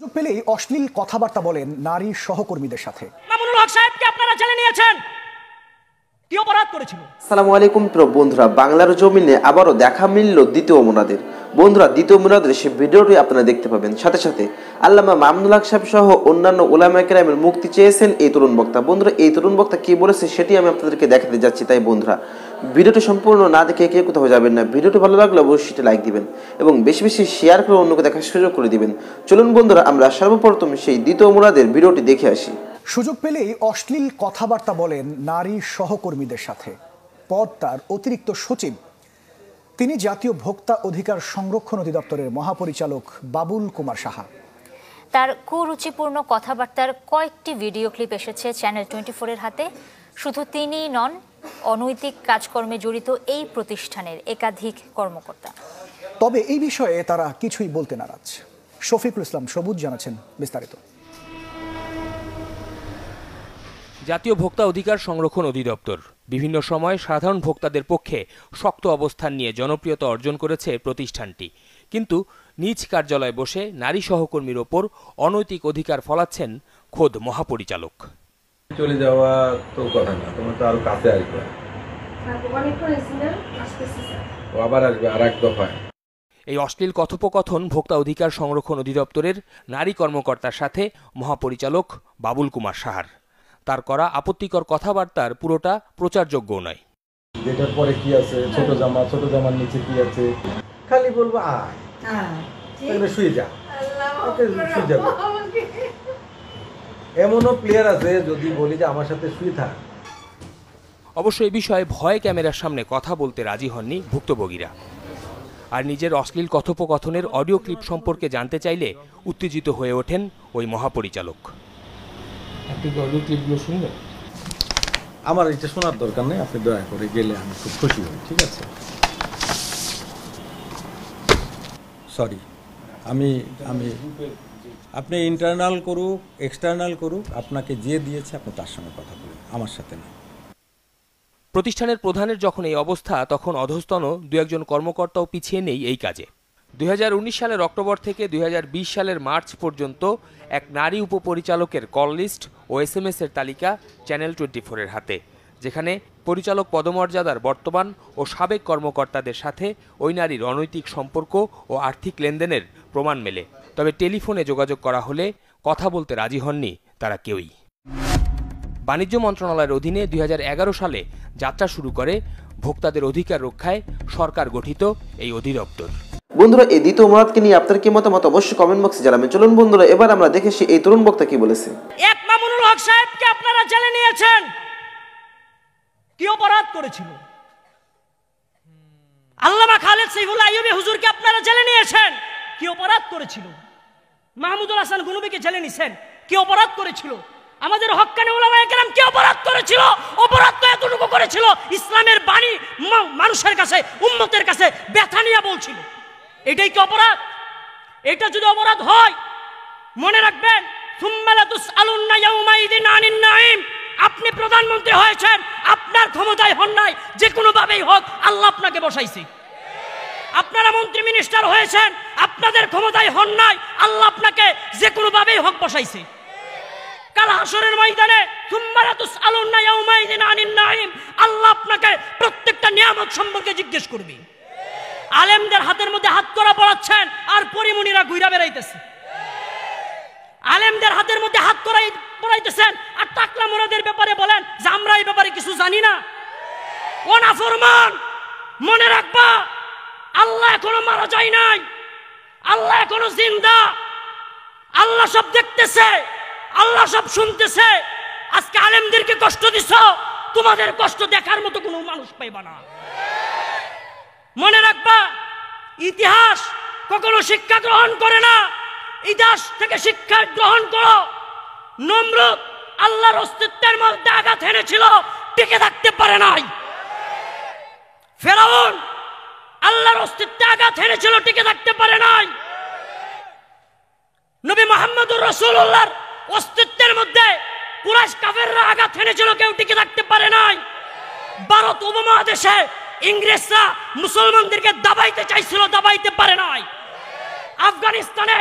সুযোগ পেলেই অশ্লীল কথাবার্তা বলেন নারী সহকর্মীদের সাথে। মামুনুল হক সাহেবকে আপনারা জেলে নিয়েছেন। কি অপরাধ করেছিল? সালামু আলাইকুম প্রিয় বন্ধুরা বাংলার জমিনে আবারও দেখা মিলল দ্বিতীয় মুনাদের বন্ধুরা দ্বিতীয় মুনাদের সে ভিডিওটি আপনারা দেখতে পাবেন। সাথে সাথে আল্লামা মামনুল হক সাহেব সহ অন্যান্য ওলামা কেরামের মুক্তি চেয়েছেন এই তরুণ বক্তা। বন্ধুরা এই তরুণ বক্তা কি বলেছে সেটি আমি আপনাদেরকে দেখাতে যাচ্ছি। তাই বন্ধুরা ভিডিওটি সম্পূর্ণ না দেখে কে কোথাও যাবেন না। ভিডিওটি ভালো লাগলে অবশ্যই সেটি লাইক দিবেন এবং বেশি বেশি শেয়ার করে অন্যকে দেখার সুযোগ করে দিবেন। চলুন বন্ধুরা আমরা সর্বপ্রথম সেই দ্বিতীয় মুনাদের ভিডিওটি দেখে আসি। সুযোগ পেলেই অশ্লীল কথাবার্তা বলেন নারী সহকর্মীদের সাথে। পদ তার অতিরিক্ত সচিব। তিনি জাতীয় ভোক্তা অধিকার সংরক্ষণ অধিদপ্তরের মহাপরিচালক বাবুল কুমার সাহা। তার কুরুচিপূর্ণ কথাবার্তার কয়েকটি ভিডিও ক্লিপ এসেছে চ্যানেল টোয়েন্টি ফোরের হাতে। শুধু তিনিই নন অনৈতিক কাজকর্মে জড়িত এই প্রতিষ্ঠানের একাধিক কর্মকর্তা। তবে এই বিষয়ে তারা কিছুই বলতে নারাজ। শফিকুল ইসলাম সবুজ জানাচ্ছেন বিস্তারিত। জাতীয় ভোক্তা অধিকার সংরক্ষণ অধিদপ্তর। বিভিন্ন সময় সাধারণ ভোক্তাদের পক্ষে শক্ত অবস্থান নিয়ে জনপ্রিয়তা অর্জন করেছে প্রতিষ্ঠানটি। কিন্তু নিজ কার্যালয়ে বসে নারী সহকর্মীর ওপর অনৈতিক অধিকার ফলাচ্ছেন খোদ মহাপরিচালক। চলে যাওয়া তো কথা না তোমার তো আরও কাছে আসবে। ও আবার আসবে আর এক দফায় এই অশ্লীল কথোপকথন ভোক্তা অধিকার সংরক্ষণ অধিদপ্তরের নারী কর্মকর্তার সাথে মহাপরিচালক বাবুল কুমার সাহার। তার করা আপত্তিকর কথাবার্তার পুরোটা প্রচারযোগ্য নয়। যেটার পরে কি আছে? ছোট জামা ছোট জামার নিচে কি আছে? খালি বলব আয়। শুয়ে যা। ওকে শুয়ে যাবে। এমনও প্লেয়ার আছে যদি বলি যে আমার সাথে শুয়ে থাক। অবশ্য এ বিষয়ে ভয় ক্যামেরার সামনে কথা বলতে রাজি হননি ভুক্তভোগীরা। আর নিজের অশ্লীল কথোপকথনের অডিও ক্লিপ সম্পর্কে জানতে চাইলে উত্তেজিত হয়ে ওঠেন ওই মহাপরিচালক। অডিও ক্লিপগুলো শুনবেন? আমার এটা শোনার দরকার নেই আপনি দয়া করে গেলে আমি খুব খুশি হই ঠিক আছে? সরি আমি আমি আপনি ইন্টারনাল করুক এক্সটার্নাল করুক, আপনাকে যে দিয়েছে, আপনি তার সঙ্গে কথা বলুন। আমার সাথে না। প্রতিষ্ঠানের প্রধানের যখন এই অবস্থা, তখন অধস্তন দু একজন কর্মকর্তাও পিছিয়ে নেই এই কাজে। দুই হাজার উনিশ সালের অক্টোবর থেকে দুই হাজার বিশ সালের মার্চ পর্যন্ত এক নারী উপপরিচালকের কল লিস্ট ও এস এম এর তালিকা চ্যানেল টোয়েন্টি ফোরের হাতে, যেখানে পরিচালক পদমর্যাদার বর্তমান ও সাবেক কর্মকর্তাদের সাথে ওই নারীর অনৈতিক সম্পর্ক ও আর্থিক লেনদেনের প্রমাণ মেলে। তবে টেলিফোনে যোগাযোগ করা হলে কথা বলতে রাজি হননি তারা কেউই। বাণিজ্য মন্ত্রণালয়ের অধীনে দুই হাজার এগারো সালে যাত্রা শুরু করে ভোক্তাদের অধিকার রক্ষায় সরকার গঠিত এই অধিদপ্তর। বন্ধুরা এই দ্বিতীয় মুরাদকে নিয়ে আপনার কি মতামত অবশ্যই কমেন্ট বক্সে জানাবেন। চলুন বন্ধুরা এবার আমরা দেখেছি এই তরুণ বক্তা কি বলেছে। এক মামুনুল হক সাহেবকে আপনারা জেলে নিয়েছেন। কি অপরাধ করেছিল? আল্লামা খালেদ সৈফুল আইয়ুবী হুজুরকে আপনারা জেলে নিয়েছেন। কি অপরাধ করেছিল? মাহমুদুল হাসান গুনুবিকে জেলে নিছেন। কি অপরাধ করেছিল? আমাদের হক্কানি ওলামা কি অপরাধ করেছিল? অপরাধ তো এতটুকু করেছিল, ইসলামের বাণী মানুষের কাছে, উম্মতের কাছে ব্যথা নিয়ে বলছিল। এটাই কি অপরাধ? এটা যদি অপরাধ হয়, মনে রাখবেন আপনি প্রধানমন্ত্রী হয়েছেন, আপনার ক্ষমতায় হন নাই, যে কোনোভাবেই হোক, আল্লাহ আপনাকে বসাইছে। আপনারা মন্ত্রী মিনিস্টার হয়েছেন আপনাদের ক্ষমতায় হন নাই, আল্লাহ আপনাকে যে কোনো ভাবেই হোক বসাইছে। কাল হাসরের ময়দানে আল্লাহ আপনাকে প্রত্যেকটা নিয়ামত সম্পর্কে জিজ্ঞেস করবে। আলেমদের হাতের মধ্যে হাত করা পড়াচ্ছেন, আর পরিমণিরা ঘুরা বেড়াইতেছে। আলেমদের হাতের মধ্যে হাত করাই পড়াইতেছেন, আর টাকলা মোরাদের ব্যাপারে বলেন যে আমরা এই ব্যাপারে কিছু জানি না। ও না ফরমান মনে রাখবা, আল্লাহ এখনও মারা যায় নাই। আল্লাহ এখনও জিন্দা। আল্লাহ সব দেখতেছে, আল্লাহ সব শুনতেছে। আজকে আলেমদেরকে কষ্ট দিছ, তোমাদের কষ্ট দেখার মতো কোনো মানুষ পাইবা না। মনে রাখবা, ইতিহাস কখনো শিক্ষা গ্রহণ করে না। ইতিহাস থেকে শিক্ষা গ্রহণ করো। নমরুদ আল্লাহর অস্তিত্বের মধ্যে আঘাত হেনেছিল টিকে থাকতে পারে নাই। ফেরাউন আল্লাহর অস্তিত্বে আঘাত হেনেছিল, টিকে থাকতে পারে নাই। নবী মোহাম্মদুর রসুল্লাহর অস্তিত্বের মধ্যে কুরাইশ কাফেররা আঘাত হেনেছিল, কেউ টিকে থাকতে পারে নাই। ভারত উপমহাদেশে ইংরেজরা মুসলমানদেরকে দাবাইতে চাইছিল, দাবাইতে পারে নাই। আফগানিস্তানে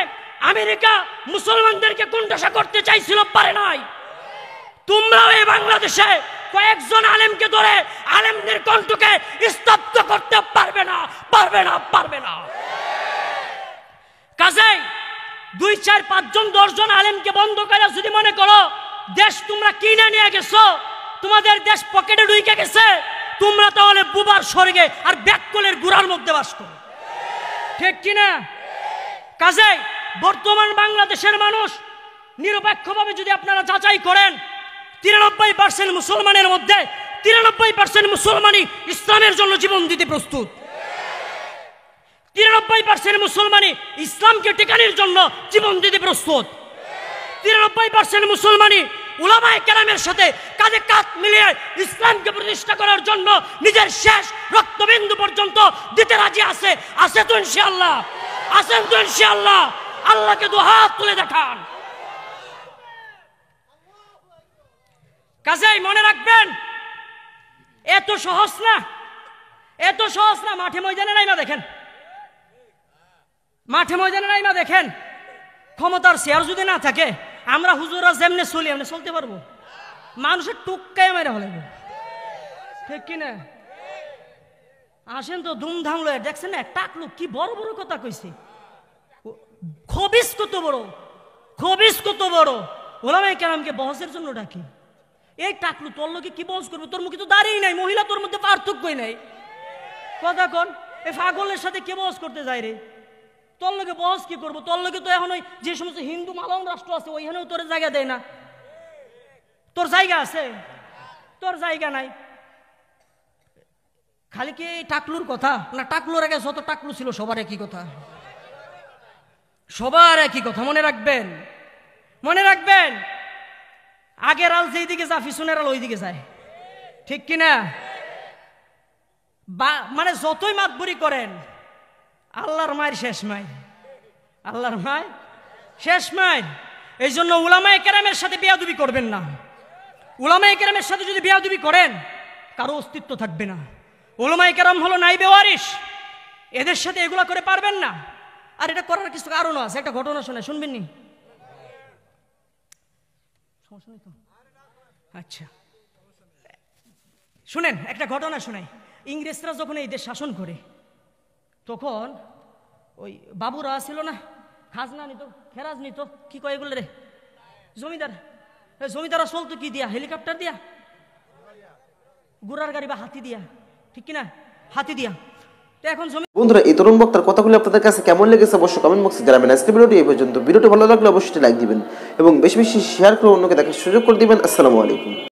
আমেরিকা মুসলমানদেরকে কোণঠাসা করতে চাইছিল, পারে নাই। তোমরাও এই বাংলাদেশে কয়েকজন আলেমকে ধরে আলেমদের কণ্ঠকে স্তব্ধ করতে পারবে না পারবে না পারবে না। কাজেই দুই, চার, পাঁচজন, দশজন আলেমকে বন্ধ করে যদি মনে করো দেশ তোমরা কিনে নিয়ে গেছো, তোমাদের দেশ পকেটে ঢুকে গেছে, তোমরা তাহলে বুবার স্বর্গে আর ব্যাককলের গুড়ার মধ্যে বাস করো। ঠিক কিনা কাজেই বর্তমান বাংলাদেশের মানুষ নিরপেক্ষভাবে যদি আপনারা যাচাই করেন তিরানব্বই পার্সেন্ট মুসলমানের মধ্যে তিরানব্বই পার্সেন্ট মুসলমানই ইসলামের জন্য জীবন দিতে প্রস্তুত। তিরানব্বই পার্সেন্ট মুসলমানই ইসলামকে টেকানোর জন্য জীবন দিতে প্রস্তুত। তিরানব্বই পার্সেন্ট মুসলমানই উলামায়ে কেরামের সাথে কাঁধে কাঁধ মিলিয়ে ইসলামকে প্রতিষ্ঠা করার জন্য নিজের শেষ রক্তবিন্দু পর্যন্ত দিতে রাজি আছে। আছে তো ইনশাআল্লাহ। আছেন তো ইনশাআল্লাহ। আল্লাহকে দু হাত তুলে দেখান। কাজেই মনে রাখবেন, এত সহজ না, এত সহজ না, মাঠে ময়দানে নাই না দেখেন। মাঠে ময়দানে নাই না দেখেন, ক্ষমতার শেয়ার যদি না থাকে, আমরা হুজুরা যেমনে চলি এমনি চলতে পারব। মানুষের টুকায় মেরে হলে ঠিক কিনা আসেন তো ধুমধাম লয়ে, দেখছেন না টাকলু কি বড় বড় কথা কইছে। খবিস কত বড়, খবিস কত বড়। ওলামাই কেরামকে বহসের জন্য ডাকি। এই টাকলু, তোর লোকে কি বহস করবে? তোর মুখে তো দাঁড়িয়ে নাই, মহিলা তোর মধ্যে পার্থক্যই নাই। কথা কন, এই পাগলের সাথে কে বহস করতে যায় রে? তোর লোকে বহস কি করব? তোর লোকে তো এখন ওই যে সমস্ত হিন্দু মালন রাষ্ট্র আছে, ওইখানেও তোর জায়গা দেয় না। তোর জায়গা আছে? তোর জায়গা নাই। খালি কি টাকলুর কথা? না, টাকলুর আগে যত টাকলু ছিল, সবার একই কথা। সবার একই কথা, মনে রাখবেন? মনে রাখবেন? আগের আল যেই দিকে যা পিছনের আল ওই দিকে যায়। ঠিক কিনা? বা মানে যতই মাতবুরি করেন, আল্লাহর মায়ের শেষ মাই। আল্লাহর মায়ের শেষ মাই। এই জন্য উলামায়ে কেরামের সাথে বিয়াদুবি করবেন না। উলামায়ে কেরামের সাথে যদি বিয়াদুবি করেন, কারও অস্তিত্ব থাকবে না। উলামায়ে কেরাম হলো নাই বেওয়ারিশ। এদের সাথে এগুলা করে পারবেন না। আর এটা করার কিছু কারণও আছে, একটা ঘটনা শোনে শুনবেন নি? সমস্যা তো? আচ্ছা। শুনেন, একটা ঘটনা শোনাই। ইংরেজরা যখন এই দেশ শাসন করে, তখন ওই বাবুরা ছিল না, খাজনা নিত, খেরাজ নিত, কি কয় এগুলো রে? জমিদার। এ জমিদারা চলতো কি দিয়া? হেলিকপ্টার দিয়া? গুড়ার গাড়ি বা হাতি দিয়া? ঠিক কিনা? হাতি দিয়া। বন্ধুরা, এই তরুণ বক্তার কথাগুলো আপনাদের কাছে কেমন লেগেছে অবশ্যই কমেন্ট বক্সে জানাবেন। আজকে ভিডিওটি এই পর্যন্ত। ভিডিওটি ভালো লাগলে অবশ্যই লাইক দিবেন এবং বেশি বেশি শেয়ার করে অন্যকে দেখার সুযোগ করে দিবেন। আসসালামু আলাইকুম।